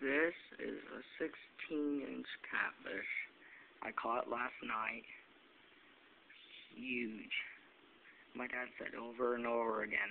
This is a 16 inch catfish. I caught last night. Huge. My dad said over and over again.